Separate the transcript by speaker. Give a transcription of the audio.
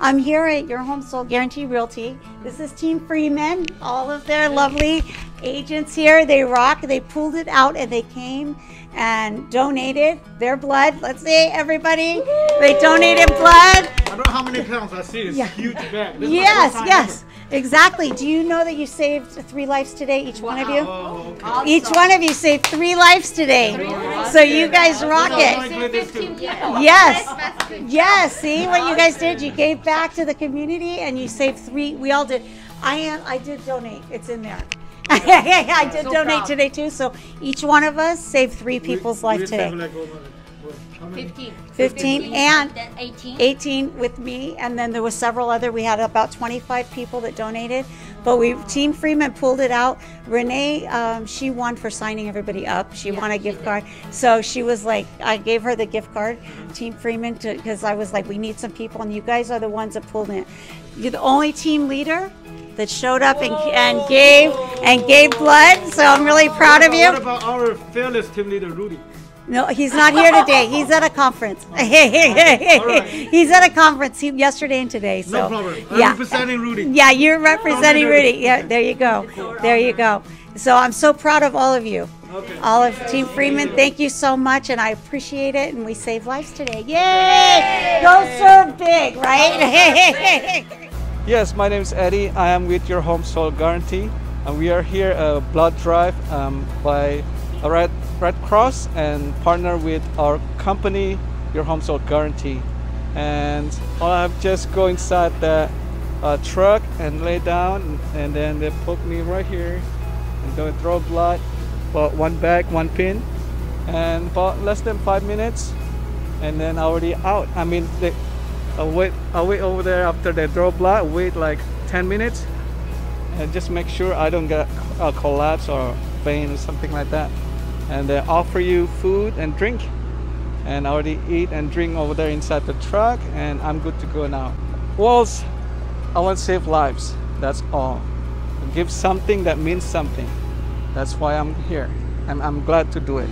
Speaker 1: I'm here at Your Home Sold Guarantee Realty. This is Team Freeman, all of their lovely agents here. They rock. They pulled it out and they came and donated their blood. Let's see, everybody. They donated blood.
Speaker 2: I don't know how many pounds I see. It's
Speaker 1: Yeah.
Speaker 2: huge bag. This is my
Speaker 1: Yes,
Speaker 2: first time
Speaker 1: yes, exactly. Do you know that you saved three lives today, each one of you?
Speaker 2: Oh, okay.
Speaker 1: Each one of you saved three lives today. So you guys rock it.
Speaker 2: enjoyed this too.
Speaker 1: Yes. Yes. See what you guys did? You gave back to the community and you saved three. We all did. I am. I did donate. It's in there. I did donate today too. So each one of us saved three people's
Speaker 2: We-
Speaker 1: life
Speaker 2: we
Speaker 1: today.
Speaker 2: Have like over- what, how many?
Speaker 3: 15.
Speaker 1: 15 and
Speaker 3: Then 18.
Speaker 1: 18 with me, and then there was several other. We had about 25 people that donated, but we Team Freeman pulled it out. Renee, um, she won for signing everybody up. She won a gift card, so she was like, I gave her the gift card, Team Freeman, because I was like, we need some people, and you guys are the ones that pulled it. You're the only team leader that showed up and, and gave and gave blood. So I'm really proud of you.
Speaker 2: What about our fearless team leader, Rudy?
Speaker 1: No, he's not here today. He's at a conference. He's at a conference he, yesterday and today. So,
Speaker 2: No problem. I'm
Speaker 1: yeah.
Speaker 2: representing Rudy.
Speaker 1: Yeah, you're representing Rudy. Yeah, there you go. There you go. So I'm so proud of all of you.
Speaker 2: Okay.
Speaker 1: All of Team Freeman, thank you so much, and I appreciate it. And we save lives today. Yay! Go serve big, right?
Speaker 4: Yes, my name is Eddie. I am with Your Home Sold Guarantee, and we are here a blood drive um, by a Red Red Cross and partner with our company, Your Home Sold Guarantee. And I'll just go inside the uh, truck and lay down, and then they put me right here and they throw blood, about one bag, one pin, and about less than five minutes, and then already out. I mean, they, I'll wait. I'll wait over there after they draw blood. Wait like 10 minutes, and just make sure I don't get a collapse or faint or something like that. And they offer you food and drink, and I already eat and drink over there inside the truck, and I'm good to go now. Walls, I want to save lives. That's all. Give something that means something. That's why I'm here. and I'm glad to do it.